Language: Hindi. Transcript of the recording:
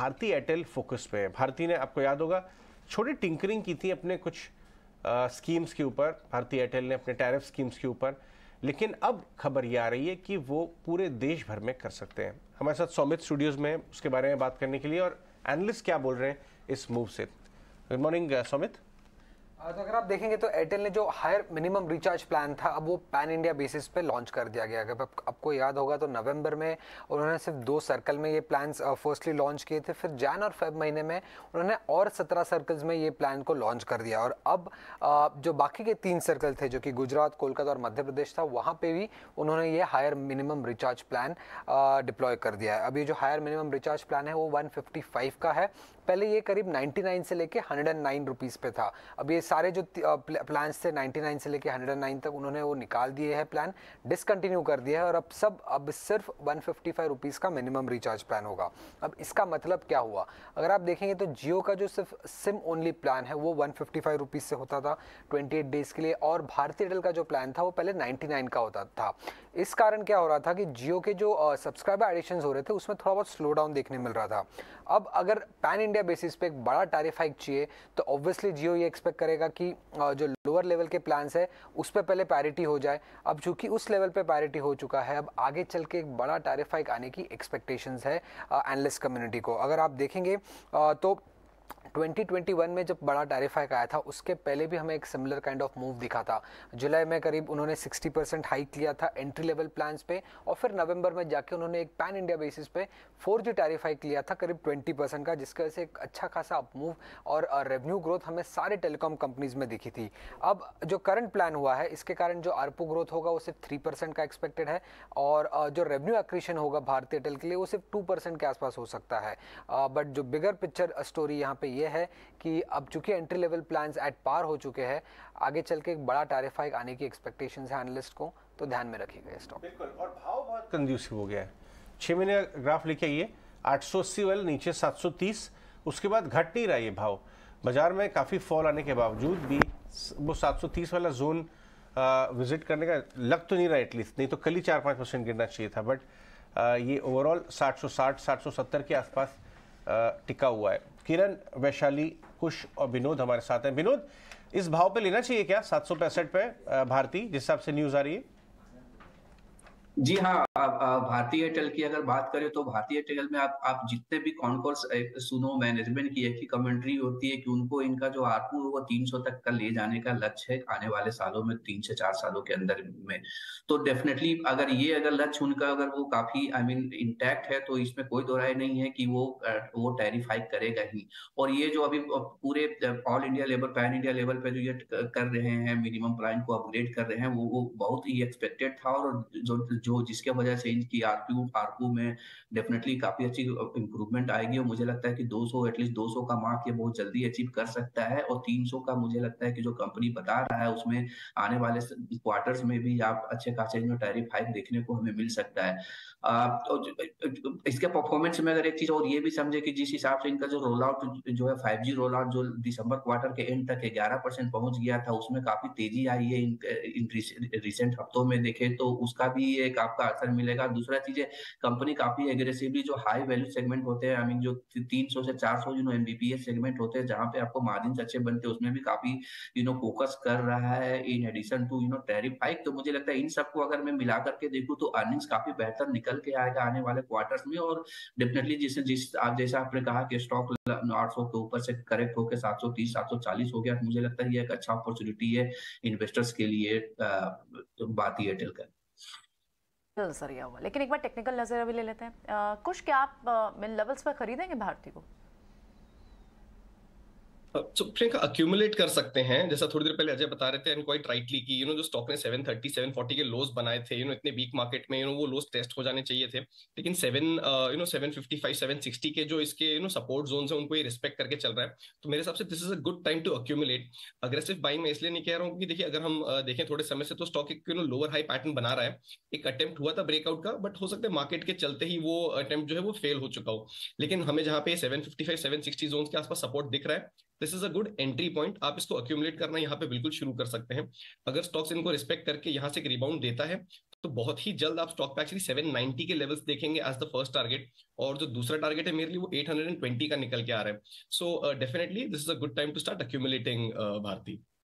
भारतीय एयरटेल फोकस पे है। भारती ने आपको याद होगा छोटी टिंकरिंग की थी अपने कुछ आ, स्कीम्स के ऊपर। भारतीय एयरटेल ने अपने टैरिफ स्कीम्स के ऊपर। लेकिन अब खबर ये आ रही है कि वो पूरे देश भर में कर सकते हैं। हमारे साथ सौमित स्टूडियोज में उसके बारे में बात करने के लिए। और एनालिस्ट क्या बोल रहे हैं इस मूव से? Good morning Saumit. तो अगर आप देखेंगे तो एयरटेल ने जो हायर मिनिमम रिचार्ज प्लान था, अब वो पैन इंडिया बेसिस पे लॉन्च कर दिया गया। अगर आपको याद होगा तो नवंबर में उन्होंने सिर्फ़ दो सर्कल में ये प्लान फर्स्टली लॉन्च किए थे, फिर जैन और फेब महीने में उन्होंने और सत्रह सर्कल्स में ये प्लान को लॉन्च कर दिया। और अब जो बाकी के तीन सर्कल थे, जो कि गुजरात, कोलकाता और मध्य प्रदेश था, वहाँ पर भी उन्होंने ये higher minimum recharge plan deploy कर दिया है। अब ये जो हायर मिनिमम रिचार्ज प्लान है, वो वन का है। पहले ये करीब 99 से लेके 109 रुपीस पे था। अब ये सारे जो प्लान्स थे 99 से लेके 109 तक, उन्होंने वो निकाल दिए हैं प्लान डिसकंटिन्यू कर दिया है, और अब सब, अब सिर्फ़ वन फिफ्टी का मिनिमम रिचार्ज प्लान होगा। अब इसका मतलब क्या हुआ? अगर आप देखेंगे तो जियो का जो सिर्फ़ सिम ओनली प्लान है, वो वन फिफ्टी से होता था ट्वेंटी डेज़ के लिए, और भारतीय एयरटेल का जो प्लान था, वो पहले नाइन्टी का होता था। इस कारण क्या हो रहा था कि जियो के जो सब्सक्राइबर एडिशन हो रहे थे, उसमें थोड़ा बहुत स्लो डाउन देखने मिल रहा था। अब अगर पैन इंडिया बेसिस पे एक बड़ा टैरिफ हाइक चाहिए तो ऑब्वियसली जियो ये एक्सपेक्ट करेगा कि जो लोअर लेवल के प्लान्स है, उस पर पहले पैरिटी हो जाए। अब चूँकि उस लेवल पे पैरिटी हो चुका है, अब आगे चल के एक बड़ा टैरिफ हाइक आने की एक्सपेक्टेशंस है एनालिस्ट कम्युनिटी को। अगर आप देखेंगे तो 2021 में जब बड़ा टैरिफ हाइक आया था, उसके पहले भी हमें एक सिमिलर काइंड ऑफ़ मूव दिखा था। जुलाई में करीब उन्होंने 60 परसेंट हाइक लिया था एंट्री लेवल प्लान्स पे, और फिर नवंबर में जाके उन्होंने एक पैन इंडिया बेसिस पे 4G टैरिफ हाइक लिया था, करीब 20 परसेंट का, जिसकी वजह से एक अच्छा खासा अप मूव और रेवेन्यू ग्रोथ हमें सारे टेलीकॉम कंपनीज़ में दिखी थी। अब जो करंट प्लान हुआ है, इसके कारण जो आरपू ग्रोथ होगा, वो सिर्फ़ थ्री का एक्सपेक्टेड है, और जो रेवेन्यू एक्रीशन होगा भारतीय एयरटेल के लिए, वो सिर्फ़ टू के आसपास हो सकता है। बट जो बिगर पिक्चर स्टोरी यहाँ पे ये है कि अब चूँकि entry level plans at par हो चुके हैं, आगे चल के एक बड़ा टैरिफ हाइक आने की एक्सपेक्टेशन है एनालिस्ट को तो ध्यान में रखिएगा स्टॉक बिल्कुल, और भाव बहुत कंड्यूसिव हो गया है। छः महीने ग्राफ लिखे आइए, आठ सौ अस्सी वाले नीचे सात सौ तीस, उसके बाद घट नहीं रहा ये भाव। बाज़ार में काफ़ी फॉल आने के बावजूद भी वो सात सौ तीस वाला जोन विज़िट करने का लग तो नहीं रहा एटलीस्ट नहीं तो कल ही चार पाँच परसेंट गिरना चाहिए था बट ये ओवरऑल साठ सौ साठ साठ सौ सत्तर के आसपास टिका हुआ है। किरण, वैशाली कुश और विनोद हमारे साथ हैं। विनोद, इस भाव पे लेना चाहिए क्या? सात सौ पैंसठ पे भारतीय जिस हिसाब से न्यूज़ आ रही है। जी हाँ भारतीय एयरटेल की अगर बात करें तो भारतीय एयरटेल में आप आप जितने भी कॉन्कोर्स सुनो मैनेजमेंट की एक ही कमेंट्री होती है, कि उनको इनका जो आरपू है, वो 300 तक का ले जाने का लक्ष्य है आने वाले सालों में, तीन से चार सालों के अंदर में। तो डेफिनेटली अगर ये अगर लक्ष्य उनका अगर वो काफ़ी आई मीन इंटैक्ट है तो इसमें कोई दो राय नहीं है कि वो वो टेरिफाई करेगा ही। और ये जो अभी पूरे all India level pan India level पे जो ये कर रहे हैं मिनिमम प्लान को अपग्रेड कर रहे हैं, वो वो बहुत ही एक्सपेक्टेड था और जो जो जिसके वजह से इनकी आरपीयू आरपू में डेफिनेटली काफ़ी अच्छी इंप्रूवमेंट आएगी और मुझे लगता है कि 200 एटलीस्ट 200 का मार्क ये बहुत जल्दी अचीव कर सकता है और 300 का मुझे लगता है कि जो कंपनी बता रहा है उसमें आने वाले क्वार्टर्स में भी आप अच्छे खासे जो टैरिफ हाइक देखने को हमें मिल सकता है। तो इसके परफॉर्मेंस में अगर एक चीज़ और ये भी समझे कि जिस हिसाब से इनका जो रोल आउट जो है फाइव जी रोल आउट जो दिसंबर क्वार्टर के एंड तक ग्यारह परसेंट पहुँच गया था, उसमें काफ़ी तेज़ी आई है इन रिसेंट हफ्तों में देखे तो उसका भी एक आपका असर मिलेगा। दूसरा चीज़ है कंपनी काफ़ी एग्रेसिवली जो हाई वैल्यू सेगमेंट होते हैं आई मीन जो तीन सौ से चार सौ यू नो एमबीपीएस सेगमेंट होते हैं, जहाँ पे आपको मार्जिन अच्छे बनते हैं, उसमें भी काफ़ी यू नो फोकस कर रहा है। In addition to you know tariff hike तो मुझे लगता है इन सबको अगर मैं मिला करके देखूँ तो अर्निंग्स काफ़ी बेहतर निकल के आएगा आने वाले क्वार्टर्स में। और डेफिनेटली जिस जिस आज जैसा आपने कहा कि स्टॉक आठ सौ के ऊपर से करेक्ट होकर सात सौ तीस, सात सौ चालीस हो गया तो मुझे लगता है ये एक अच्छा अपॉर्चुनिटी है इन्वेस्टर्स के लिए बात ही एयरटेल का नज़रिया हुआ लेकिन एक बार टेक्निकल नज़र भी ले लेते हैं। कुछ क्या आप लेवल्स पर खरीदेंगे भारती को? तो प्रियंका अक्यूमुलेट कर सकते हैं। जैसा थोड़ी देर पहले अजय बता रहे थे एंड क्वाइट राइटली कि यू नो जो स्टॉक ने 730 740 के लोस बनाए थे यू नो इतने वीक मार्केट में यू नो वो लोस टेस्ट हो जाने चाहिए थे। लेकिन 7 यू नो 755 760 के जो इसके यू नो सपोर्ट जोन है, उनको ये रिस्पेक्ट करके चल रहा है। तो मेरे हिसाब से this is a good time to accumulate aggressive buying मैं इसलिए नहीं कह रहा हूँ क्योंकि देखिए, अगर हम देखें थोड़े समय से तो स्टॉक एक you know lower high pattern बना रहा है। एक अटेम्प्ट हुआ था ब्रेकआउट का बट हो सकता है मार्केट के चलते ही वो अटेम्प्ट जो है वो फेल हो चुका हो। लेकिन हमें जहाँ पे seven fifty five seven sixty के आसपास सपोर्ट दिख रहा है this is a good entry point आप इसको अक्यूमुलेट करना यहाँ पे बिल्कुल शुरू कर सकते हैं। अगर स्टॉक्स इनको रिस्पेक्ट करके यहाँ से एक रिबाउंड देता है तो बहुत ही जल्द आप स्टॉक पे एक्चुअली 790 के लेवल्स देखेंगे एज द फ़र्स्ट टारगेट और जो दूसरा टारगेट है मेरे लिए वो 820 का निकल के आ रहा है। So definitely this is a good time to start accumulating Bharti